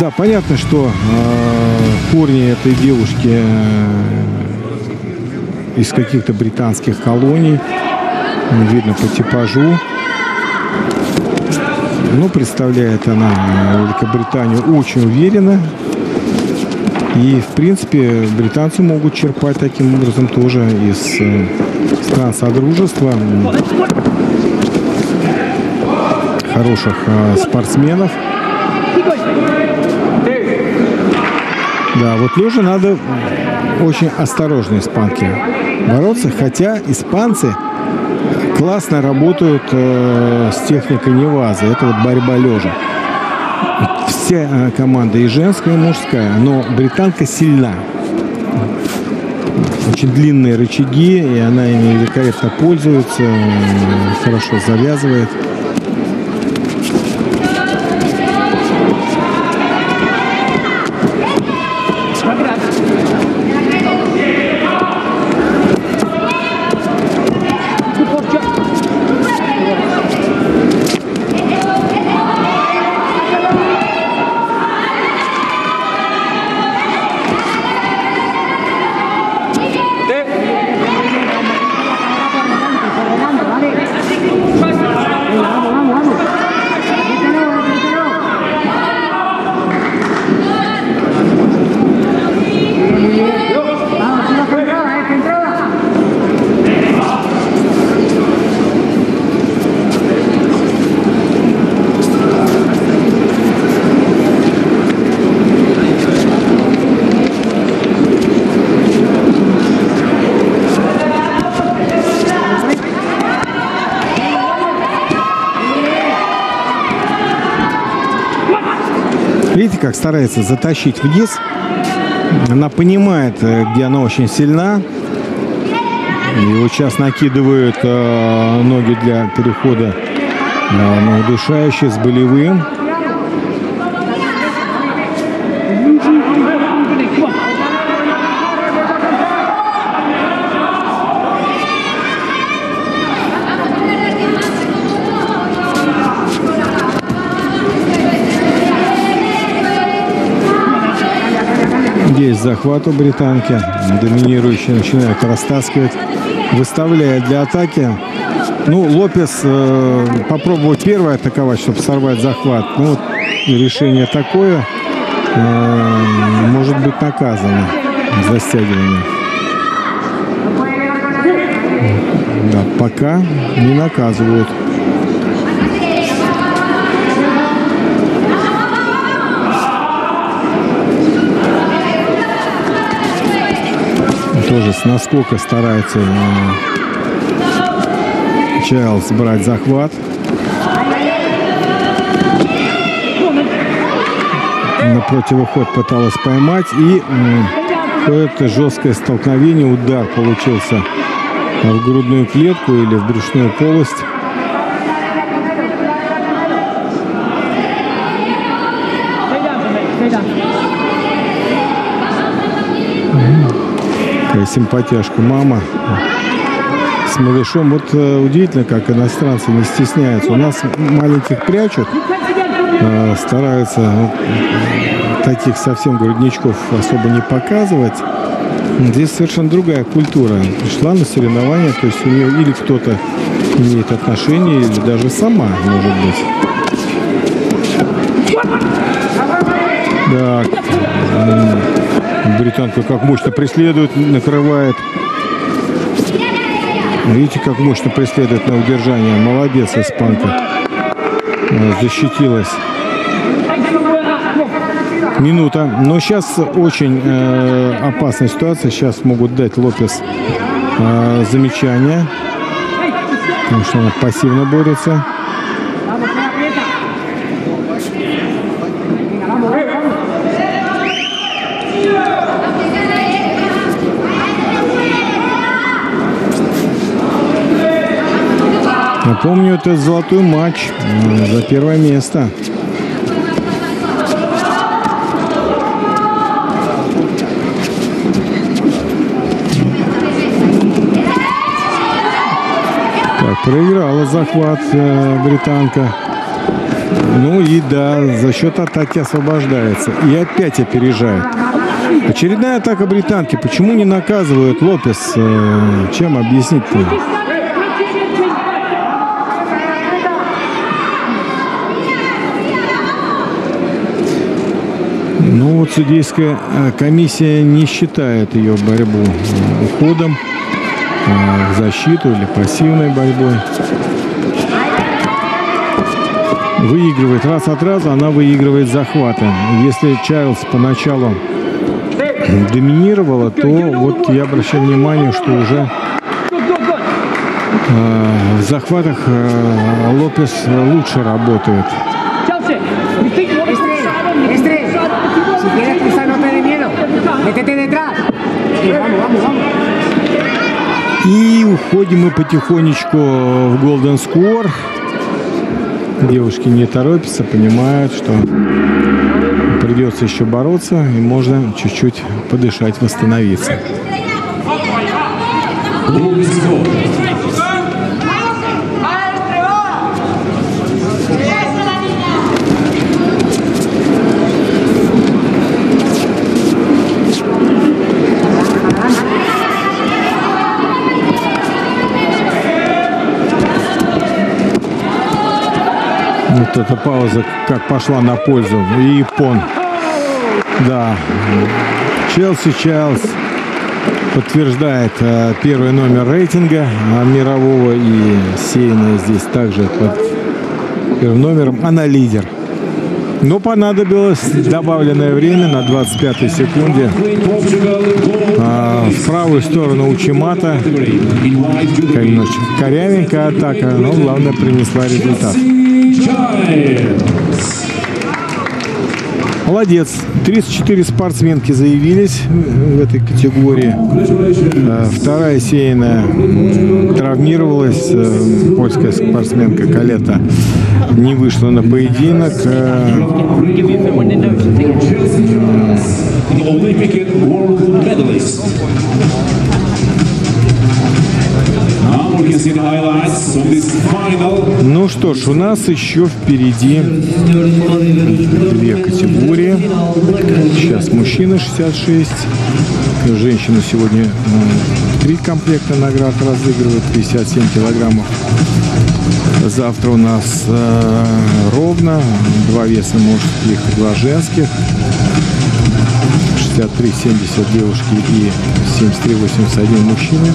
Да, понятно, что э, корни этой девушки э, из каких-то британских колоний. Видно по типажу. Ну, представляет она Великобританию очень уверенно. И, в принципе, британцы могут черпать таким образом тоже из э, стран Содружества хороших э, спортсменов. Да, вот лежа надо очень осторожно испанки бороться, хотя испанцы классно работают э, с техникой Невазы. Это вот борьба лежа. Вся э, команда и женская, и мужская, но британка сильна. Очень длинные рычаги, и она ими великолепно пользуется, э, хорошо завязывает. Видите, как старается затащить вниз. Она понимает, э, где она очень сильна. И вот сейчас накидывают э, ноги для перехода э, на удушающий с болевым. Есть захват у британки. Доминирующие начинают растаскивать. Выставляет для атаки. Ну, Лопес э, попробовал первый атаковать, чтобы сорвать захват. Ну, решение такое. Э, может быть наказано за стягивание. Да, пока не наказывают. Тоже с наскока старается Чайлз брать захват. На противоход пыталась поймать. И какое-то жесткое столкновение, удар получился в грудную клетку или в брюшную полость. Симпатяшка мама с малышом. Вот э, удивительно, как иностранцы не стесняются. У нас маленьких прячут, э, стараются вот, таких совсем грудничков особо не показывать. Здесь совершенно другая культура. Пришла на соревнования, то есть у нее или кто-то имеет отношение, или даже сама, может быть. Так. Британка как мощно преследует, накрывает. Видите, как мощно преследует на удержание. Молодец, испанка. Защитилась. Минута. Но сейчас очень э, опасная ситуация. Сейчас могут дать Лопес э, замечание. Потому что она пассивно борется. Напомню, это золотой матч за первое место. Так, проиграла захват э, британка. Ну и да, за счет атаки освобождается. И опять опережает. Очередная атака британки. Почему не наказывают Лопес? Э, чем объяснить-то? Ну вот судейская э, комиссия не считает ее борьбу э, уходом в защиту или пассивной борьбой. Выигрывает раз от раза, она выигрывает захваты. Если Чайлз поначалу доминировала, то вот я обращаю внимание, что уже э, в захватах э, Лопес лучше работает. И уходим мы потихонечку в Golden Score. Девушки не торопятся, понимают, что придется еще бороться, и можно чуть-чуть подышать, восстановиться. Вот эта пауза как пошла на пользу. И Япон. Да. Челси Чайлз подтверждает э, первый номер рейтинга э, мирового. И Сейна здесь также под первым номером. Она лидер. Но понадобилось добавленное время на 25 секунде. А, в правую сторону Учимата. Немножечко корявенькая атака, но главное принесла результат. Молодец. 34 спортсменки заявились в этой категории. Э, вторая сеяна травмировалась. Э, польская спортсменка Калета не вышла на поединок. Э, ну что ж, у нас еще впереди две категории. Сейчас мужчина 66. Женщина сегодня три комплекта наград разыгрывает, 57 килограммов. Завтра у нас э, ровно два веса мужских и два женских. 63-70 девушки и 73-81 мужчины.